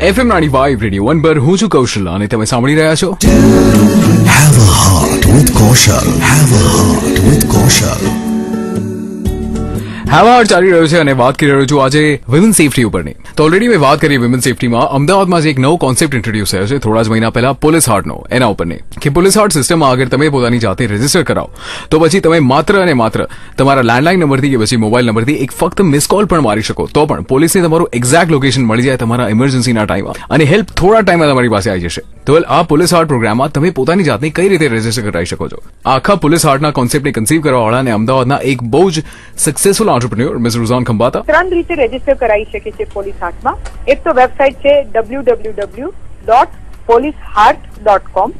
FM નાની wave radio one પર હું છું કૌશલ અને તમે સાંભળી રહ્યા છો heart with Kaushal. Have a heart with Kaushal. હેવાર્ડ ચાલી રહ્યો છે અને વાત કરી રહ્યો છું આજે વિમેન સેફટી ઉપરની. તો ઓલરેડી મેં વાત કરી વિમેન સેફટીમાં અમદાવાદમાં જે એક નવો કોન્સેપ્ટ ઇન્ટ્રોડ્યુસ થયો છે. થોડા જ મહિના પહેલા પોલીસ હાર્ટનો એના ઉપરની. કે પોલીસ હાર્ટ સિસ્ટમમાં અગર તમે પોતાની જાતે રજિસ્ટર કરાવો, તો પછી તમે માત્ર અને માત્ર તમારા લેન્ડલાઇન નંબરથી કે પછી મોબાઈલ નંબરથી એક ફક્ત મિસ કોલ પણ મારી શકો. તો પણ પોલીસને તમારું એક્ઝેક્ટ લોકેશન મળી જાય તમારા ઇમરજન્સીના ટાઈમમાં અને હેલ્પ થોડા ટાઈમમાં તમારી પાસે આવી જશે. તો આ પોલીસ હાર્ટ પ્રોગ્રામમાં તમે પોતાની જાતને કઈ રીતે રજિસ્ટર કરાવી શકો છો? આખા પોલીસ હાર્ટના કોન્સેપ્ટને કન્સીવ કરવાવાળા અને અમદાવાદના એક બહુ જ successful entrepreneur Miss Ruzan Khambatta ત્રણ રીતે રજિસ્ટર કરાવી શકે છે પોલીસ હાર્ટમાં એક તો વેબસાઇટ છે કોમ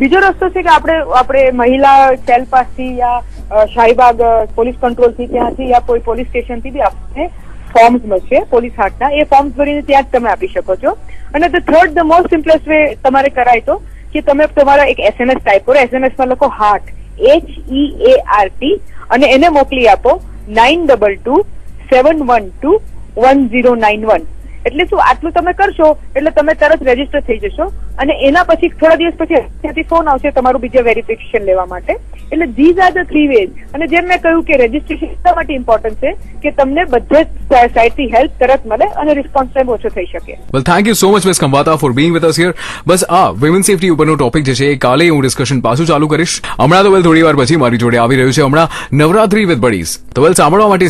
બીજો રસ્તો છે કે આપણે આપણે મહિલા સેલ પાસથી યા શાહીબાગ પોલીસ કંટ્રોલથી ત્યાંથી યા કોઈ પોલીસ સ્ટેશનથી બી આપણે ફોર્મ્સ મળશે પોલીસ હાર્ટના એ ફોર્મ્સ ભરીને ત્યાં જ તમે આપી શકો છો. અને the third the most simplest way તમારે કરાય તો કે તમે તમારા એક એસએમએસ ટાઈપ કરો. એસએમએસમાં લખો heart H E A R T અને એને મોકલી આપો. 922 712 એટલે શું, આટલું તમે કરશો, એટલે તમે તરત રજિસ્ટર થઈ જશો. અને એના પછી થોડા દિવસ પછી ત્યાંથી ફોન આવશે તમારું બીજા વેરિફિકેશન લેવા માટે. એટલે these are the three ways અને જેમ મેં કહ્યું કે રજીસ્ટ્રેશન એટલા માટે ઇમ્પોર્ટન્ટ છે કે તમને બધે જ સાઈડથી હેલ્પ તરત મળે અને રિસ્પોન્સ ટાઈમ ઓછો થઈ શકે. Well thank you so much miss Khambhatta for being with us here બસ, આ વિમેન સેફટી ઉપરનો ટોપિક જે છે, એ કાલે હું ડિસ્કશન પાછું ચાલુ કરીશ. હમણાં તો વેલ થોડી વાર પછી મારી જોડે આવી રહ્યું છે. હમણાં નવરાત્રી વિથ બડીઝ તો વેલ સાંભળવા માટે